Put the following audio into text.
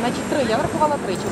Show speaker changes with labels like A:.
A: Значить, три. Я врахувала тричі.